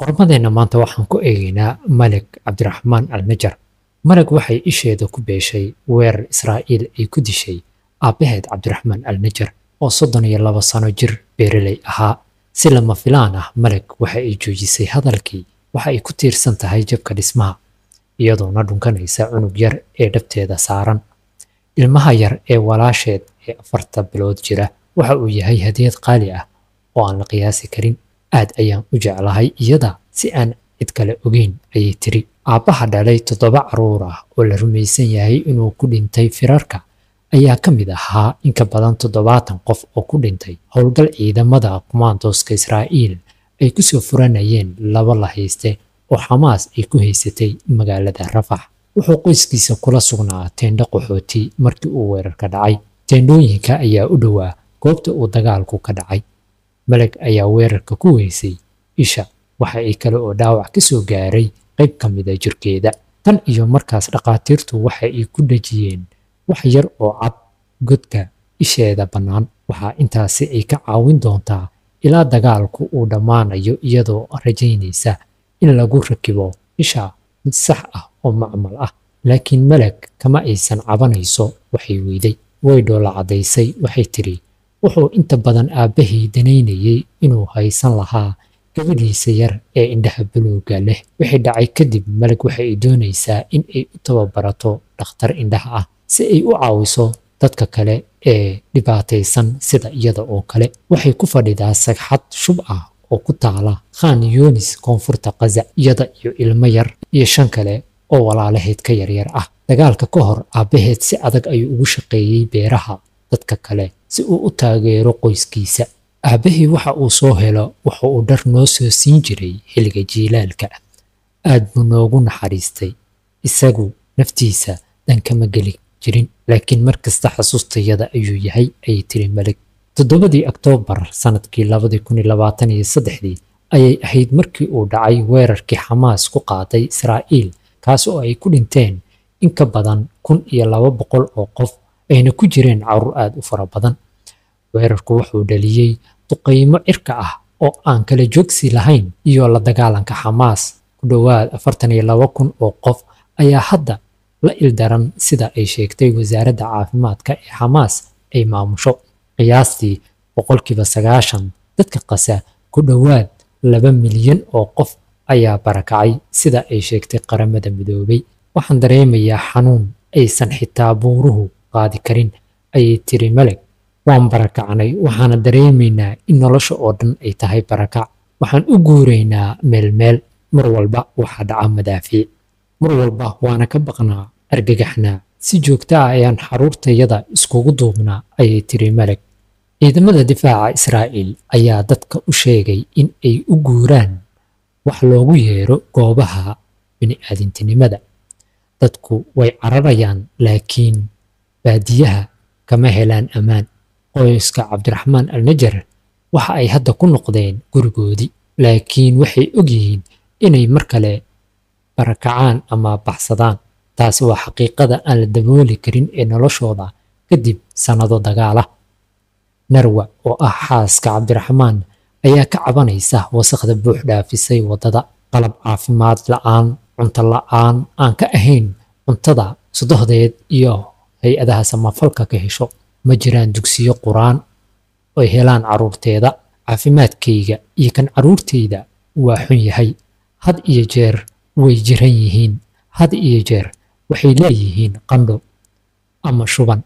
qormadeenna maanta waxaan ku eegaynaa malik cabdiraxmaan alnajar malig waxay isheeda ku beeshay weerar israa'iil ay ku dishay aabbaheed cabdiraxmaan alnajar oo soddon iyo laba sano jir beereley ahaa. Si lama filaan ah malig waxa ay joojisay hadalkii waxa ay ku tiirsan tahay jabka dhismaha iyadoona dhunkanaysa cunug yar ee dhabteeda saaran. Ilmaha yar ee walaasheed ee afarta bilood jira waxa uu yahay hadiyad qaali ah oo aan la qiyaasi karin aad ayaan u jeclahay iyada si aan cid kale ogeyn ayay tiri aabbaha dhalay toddoba carruur ah oo la rumaysan yahay inuu ku dhintay firarka ayaa ka mid ahaa in ka badan toddobaatan qof oo ku dhintay howlgal ciidamada kumaandooska israa'iil ay ku soo furanayeen laba la hayste oo xamaas ay ku haysatay magaalada rafax wuxuu qoyskiisa kula sugnaa teendho qaxooti markii uu weerarka dhacay. Teendhooyinka ayaa u dhowaa goobta uu dagaalku ka dhacay maleg ayaa weerarka ku weysay isha waxa ay kale oo dhaawac ka soo gaaray qayb ka mida jirkeeda. Tan iyo markaas dhakhaatiirtu waxa ay ku dhejiyeen wax yar oo cad godka isheeda bannaan. Waxaa intaasi ay ka caawin doontaa ilaa dagaalku uu dhammaanayo iyadoo rajaynaysa in lagu rakibo isha mid sax ah oo macmal ah. Laakiin maleg kama aysan cabanayso waxay weyday. Way dhoola caddaysay waxay tidhi wuxuu inta badan aabbahii danaynayey inuu haysan lahaa gabadhiisa yar ee indhaha buluugga leh. Wixii dhacay kadib maleg waxa ay doonaysaa in ay u tababarato dhakhtar indhaha ah si ay u caawiso dadka kale ee dhibaataysan sida iyada oo kale. Waxay ku fadhidaa sagxad shub ah oo ku taala khan yunis koonfurta kaza iyada iyo ilmo yar iyo shan kale oo walaalaheed ka yaryar ah. Dagaalka ka hor aabbaheed si adag ayuu ugu shaqeeyey beeraha dadka kale si uu u taageero qoyskiisa. Aabbahii waxa uu soo helo waxa uu dhar noo soo siin jiray xilliga jiilaalka. Aad buu noogu naxariistay isagu naftiisa dankama geli jirin laakiin mar kasta xasuustayada ayuu yahay ayay tiri malig. Toddobadii oktoobar sannadkii labadii kun labaatan iyo saddexdii ayay ahayd markii uu dhacay weerarkii xamaas ku qaaday israa'iil kaas oo ay ku dhinteen in ka badan kun iyo laba boqol oo qof ayna ku jireen carruur aad u fara badan. Weerarku wuxuu dhaliyey duqaymo cirka ah oo aan kala joogsi lahayn iyo la dagaalanka xamaas ku dhowaad afartan iyo laba kun oo qof ayaa hadda la ildaran sida ay sheegtay wasaaradda caafimaadka ee xamaas ay maamusho. Qiyaastii boqolkiiba sagaashan dadka qasa ku dhowaad laba milyan oo qof ayaa barakacay sida ay sheegtay qaramada midoobay. Waxaan dareemayaa xanuun aysan xitaa buuruhu qaadi karin ayay tiri maleg waan barakacnay waxaana dareemaynaa in nolosha oo dhan ay tahay barakac. Waxaan u guuraynaa meel meel mar walba waxaa dhaca madaafiic. Mar walba waana ka baqnaa argagaxnaa. Si joogto ah ayaan xaruurtayada iskugu duubnaa ayay tiri maleg ciidamada difaaca israa'iil ayaa dadka u sheegay in ay u guuraan wax loogu yeero goobaha bini'aadintinimada. Dadku way cararayaan laakiin baadiyaha kama helaan ammaan qoyska cabdiraxmaan alnajar waxa ay hadda ku noqdeen gurigoodii laakiin waxay ogyihiin inay mar kale barakacaan ama baxsadaan. Taasi waa xaqiiqada aan la dabooli karin ee noloshooda kadib sannado dagaala. Narwa oo ah xaaska cabdiraxmaan ayaa ka cabanaysa wasakhda buux dhaafisay waddada qalab caafimaad la'aan cunto la'aan aan ka ahayn cuntada sodohdeed iyo hay'adaha samafalka ka hesho ma jiraan dugsiyo qur'aan oy helaan carruurteeda caafimaadkayga iyo kan carruurtayda waa xun yahay. Had iyo jeer way jiran yihiin had iyo jeer waxay leeyihiin qandho ama shuban.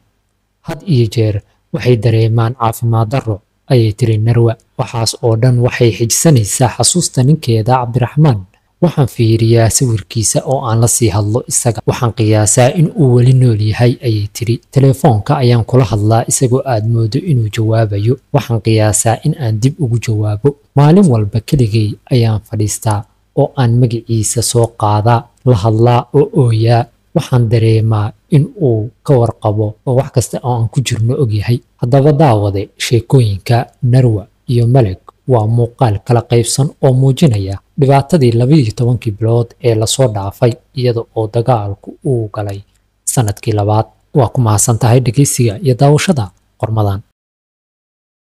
Had iyo jeer waxay dareemaan caafimaad darro ayay tiri narwa waxaas oo dhan waxay xijsanaysaa xasuusta ninkeeda cabdiraxmaan waxaan fiiriyaa sawirkiisa oo aan la sii hadlo isaga. Waxaan qiyaasaa in uu weli nool yahay ayay tiri telefoonka ayaan kula hadlaa isagoo aad moodo inuu jawaabayo. Waxaan qiyaasaa in aan dib ugu jawaabo. Maalin walba keligay ayaan fadhiistaa oo aan magaciisa soo qaadaa la hadlaa oo ooyaa. Waxaan dareemaa in uu ka warqabo oo wax kasta oo aan ku jirno ogyahay. Haddaba daawade sheekooyinka narwa iyo maleg waa muuqaal kala qaybsan oo muujinaya dhibaatadii labaiyo tobankii bilood ee la soo dhaafay iyada oo dagaalku uu galay. Sannadkii labaad waa ku mahadsan tahay dhegaysiga iyo daawashada qormadan